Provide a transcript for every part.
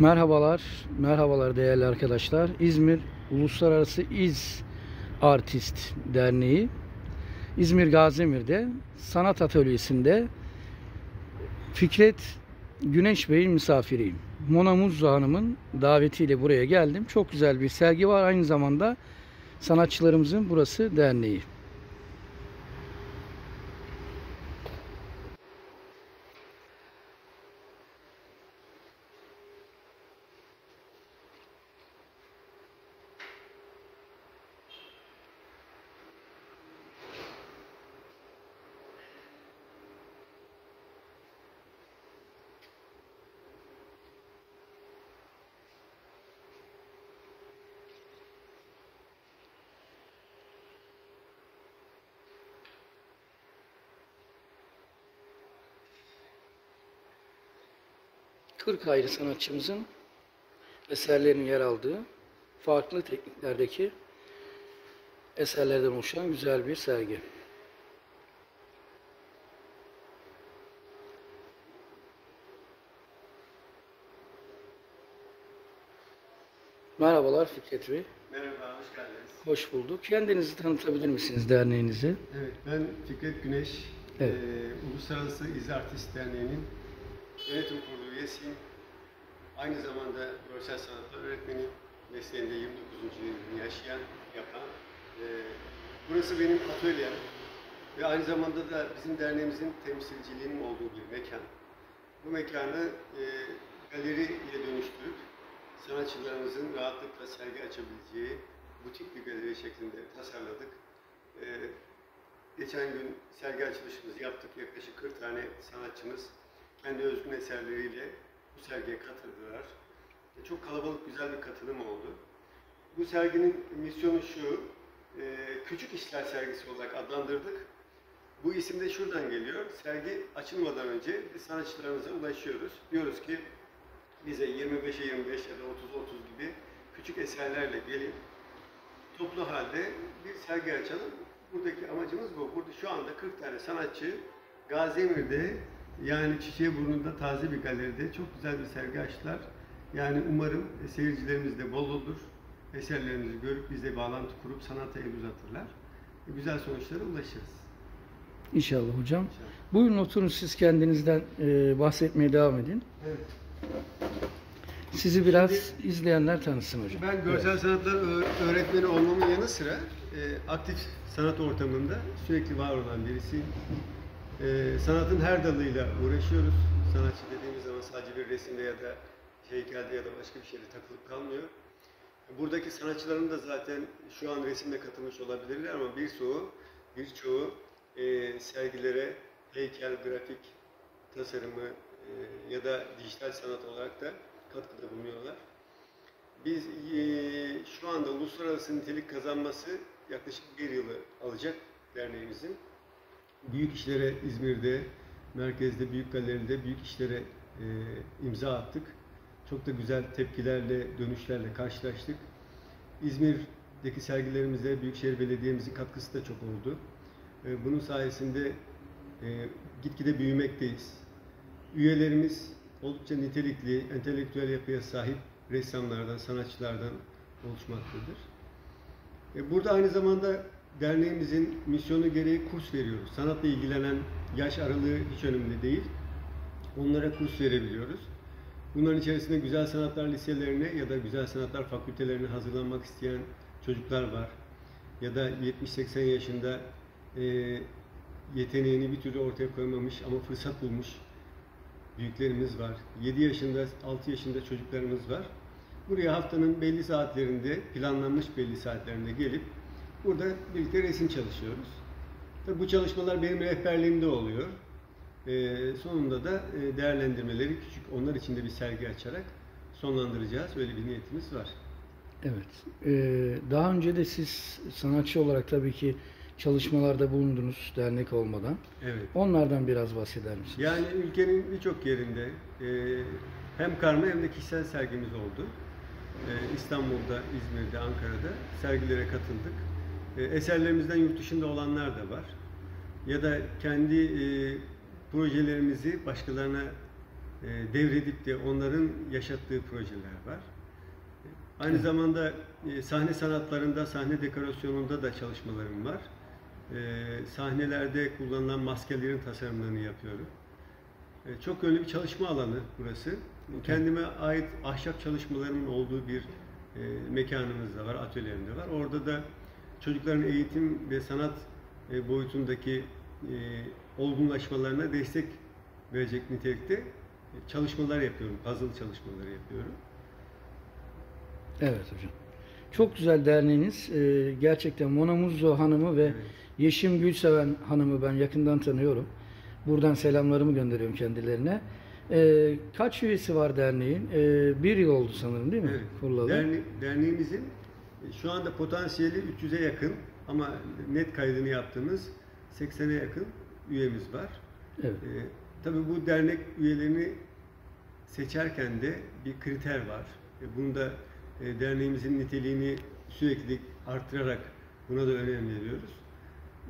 Merhabalar, merhabalar değerli arkadaşlar. İzmir Uluslararası İz Artist Derneği İzmir Gazemir'de sanat atölyesinde Fikret Güneş Bey'in misafiriyim. Mona Muzza Hanım'ın davetiyle buraya geldim. Çok güzel bir sergi var. Aynı zamanda sanatçılarımızın burası derneği. Kırk ayrı sanatçımızın eserlerinin yer aldığı farklı tekniklerdeki eserlerden oluşan güzel bir sergi. Merhabalar Fikret Bey. Merhaba, hoş geldiniz. Hoş bulduk. Kendinizi tanıtabilir misiniz derneğinizi? Evet, ben Fikret Güneş, Evet. Eee, Uluslararası İz Artist Derneği'nin yönetim kurulu üyesiyim. Aynı zamanda görsel sanatlar öğretmeni, mesleğinde 29. yılını yaşayan, yapan. Eee, burası benim atölyem ve aynı zamanda da bizim derneğimizin temsilciliğinin olduğu bir mekan. Bu mekanı eee galeri ile dönüştürüp sanatçılarımızın rahatlıkla sergi açabileceği butik bir galeri şeklinde tasarladık. Eee Geçen gün sergi açılışımızı yaptık. Yaklaşık 40 tane sanatçımız kendi özgün eserleriyle bu sergiye katıldılar. E, Çok kalabalık, güzel bir katılım oldu. Bu serginin misyonu şu, e, küçük işler sergisi olarak adlandırdık. Bu isim de şuradan geliyor. Sergi açılmadan önce biz sanatçılarımıza ulaşıyoruz. Diyoruz ki bize 25'e 25 ya da 30'a 30 gibi küçük eserlerle gelin. Toplu halde bir sergi açalım. Buradaki amacımız bu. Burada şu anda 40 tane sanatçı Gaziemir'de yani Çiçeğiburnu'nda taze bir galeride çok güzel bir sergi açtılar. Yani umarım seyircilerimiz de bol olur. Eserlerimizi görüp bize bağlantı kurup sanata el uzatırlar. E, Güzel sonuçlara ulaşırız. İnşallah hocam. İnşallah. Buyurun oturun siz kendinizden e, bahsetmeye devam edin. Evet. Sizi biraz izleyenler tanısın hocam. Ben görsel sanatlar öğ- öğretmeni olmamın yanı sıra e, aktif sanat ortamında sürekli var olan birisiyim. E, sanatın her dalıyla uğraşıyoruz. Sanatçı dediğimiz zaman sadece bir resimde ya da heykelde ya da başka bir şeyle takılıp kalmıyor. Buradaki sanatçıların da zaten şu an resimle katılmış olabilirler ama birçoğu, birçoğu e, sergilere heykel, grafik tasarımı e, ya da dijital sanat olarak da katkıda bulunuyorlar. Biz eee, şu anda uluslararası nitelik kazanması yaklaşık bir yılı alacak derneğimizin. Büyük işlere İzmir'de, merkezde, büyük galeride büyük işlere eee, imza attık. Çok da güzel tepkilerle, dönüşlerle karşılaştık. İzmir'deki sergilerimize Büyükşehir Belediye'mizin katkısı da çok oldu. Eee, Bunun sayesinde eee, gitgide büyümekteyiz. Üyelerimiz oldukça nitelikli, entelektüel yapıya sahip ressamlardan, sanatçılardan oluşmaktadır. E, Burada aynı zamanda derneğimizin misyonu gereği kurs veriyoruz. Sanatla ilgilenen yaş aralığı hiç önemli değil. Onlara kurs verebiliyoruz. Bunların içerisinde güzel sanatlar liselerine ya da güzel sanatlar fakültelerine hazırlanmak isteyen çocuklar var. Ya da 70-80 yaşında e, yeteneğini bir türlü ortaya koymamış ama fırsat bulmuş büyüklerimiz var. 7 yaşında, 6 yaşında çocuklarımız var. Buraya haftanın belli saatlerinde, planlanmış belli saatlerinde gelip burada birlikte resim çalışıyoruz. Tabii bu çalışmalar benim rehberliğimde oluyor. Ee, sonunda da e, değerlendirmeleri küçük, onlar için de bir sergi açarak sonlandıracağız. Öyle bir niyetimiz var. Evet. Ee, daha önce de siz sanatçı olarak tabii ki çalışmalarda bulundunuz dernek olmadan. Evet. Onlardan biraz bahseder misiniz? Yani ülkenin birçok yerinde e, hem karma hem de kişisel sergimiz oldu. E, İstanbul'da, İzmir'de, Ankara'da sergilere katıldık. E, eserlerimizden yurt dışında olanlar da var. Ya da kendi e, projelerimizi başkalarına e, devredip de onların yaşattığı projeler var. Aynı zamanda e, sahne sanatlarında, sahne dekorasyonunda da çalışmalarım var. E, sahnelerde kullanılan maskelerin tasarımlarını yapıyorum. E, çok yönlü bir çalışma alanı burası. Kendime ait ahşap çalışmalarımın olduğu bir e, mekanımız da var, atölyem de var. Orada da çocukların eğitim ve sanat e, boyutundaki e, olgunlaşmalarına destek verecek nitelikte e, çalışmalar yapıyorum, puzzle çalışmaları yapıyorum. Evet hocam. Çok güzel derneğiniz. Ee, gerçekten Mona Muzzo hanımı ve Evet. Yeşim Gülseven hanımı ben yakından tanıyorum. Buradan selamlarımı gönderiyorum kendilerine. Ee, kaç üyesi var derneğin? Ee, bir yıl oldu sanırım değil mi? Evet. Kurulalı. Derne- derneğimizin şu anda potansiyeli 300'e yakın ama net kaydını yaptığımız 80'e yakın üyemiz var. Evet. E, tabii bu dernek üyelerini seçerken de bir kriter var. E, bunu da e, derneğimizin niteliğini sürekli arttırarak buna da önem veriyoruz.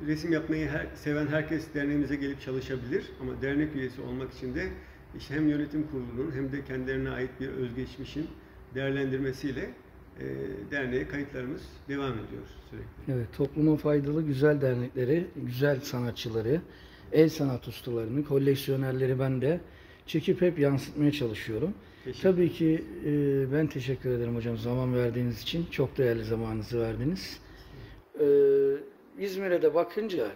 Resim yapmayı her, seven herkes derneğimize gelip çalışabilir ama dernek üyesi olmak için de işte hem yönetim kurulunun hem de kendilerine ait bir özgeçmişin değerlendirmesiyle e, derneğe kayıtlarımız devam ediyor sürekli. Evet, topluma faydalı güzel dernekleri, güzel sanatçıları, el sanat ustalarını, koleksiyonerleri ben de çekip hep yansıtmaya çalışıyorum. Tabii ki e, ben teşekkür ederim hocam zaman verdiğiniz için. Çok değerli zamanınızı verdiniz. E, İzmir'e de bakınca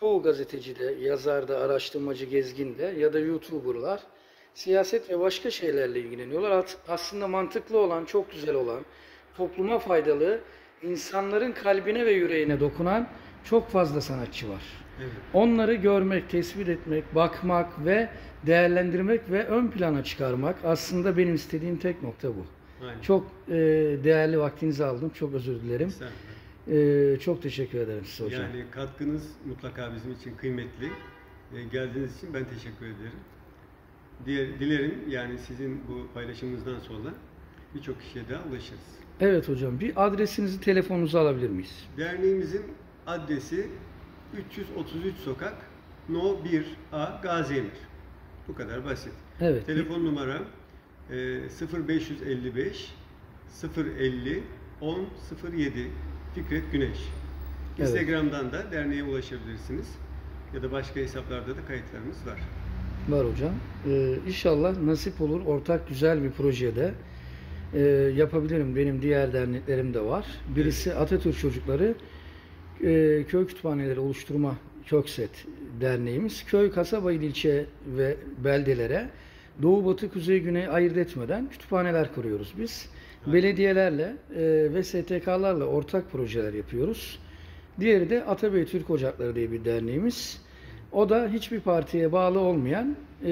çoğu gazetecide, yazarda, araştırmacı, gezginde ya da YouTuber'lar siyaset ve başka şeylerle ilgileniyorlar. Aslında mantıklı olan, çok güzel olan, topluma faydalı, insanların kalbine ve yüreğine dokunan çok fazla sanatçı var. Evet. Onları görmek, tespit etmek, bakmak ve değerlendirmek ve ön plana çıkarmak aslında benim istediğim tek nokta bu. Aynen. Çok e, değerli vaktinizi aldım. Çok özür dilerim. E, çok teşekkür ederim size hocam. Yani katkınız mutlaka bizim için kıymetli. E, geldiğiniz için ben teşekkür ederim. Diğer, dilerim yani sizin bu paylaşımınızdan sonra birçok kişiye daha ulaşırız. Evet hocam. Bir adresinizi, telefonunuzu alabilir miyiz? Derneğimizin adresi 333 Sokak No 1A Gaziemir. Bu kadar basit. Evet. Telefon numaram e, 0555 050 10 07 Fikret Güneş. Instagram'dan da derneğe ulaşabilirsiniz. Ya da başka hesaplarda da kayıtlarımız var. Var hocam. Ee, inşallah nasip olur ortak güzel bir projede e, yapabilirim. Benim diğer derneklerim de var. Birisi Atatürk Çocukları e, Köy Kütüphaneleri Oluşturma Kökset Derneğimiz. Köy, kasaba, il, ilçe ve beldelere doğu, batı, kuzey, güney ayırt etmeden kütüphaneler kuruyoruz biz. Belediyelerle e, ve STK'larla ortak projeler yapıyoruz. Diğeri de Atabey Türk Ocakları diye bir derneğimiz. O da hiçbir partiye bağlı olmayan, e,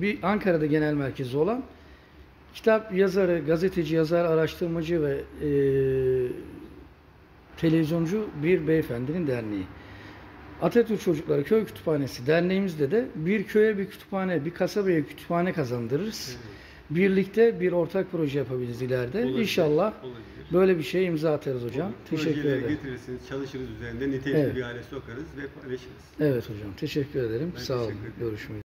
bir Ankara'da genel merkezi olan kitap yazarı, gazeteci, yazar, araştırmacı ve e, televizyoncu bir beyefendinin derneği. Atatürk Çocukları Köy Kütüphanesi derneğimizde de bir köye bir kütüphane, bir kasabaya kütüphane kazandırırız. Birlikte bir ortak proje yapabiliriz ileride. Olabilir, İnşallah olabilir. böyle bir şeye imza atarız hocam. Olur. Teşekkür Projeleri ederim. getirirsiniz, çalışırız üzerinde, nitelikli Evet. bir hale sokarız ve paylaşırız. Evet hocam. Teşekkür ederim. Ben Sağ olun. teşekkür ederim. Görüşmek.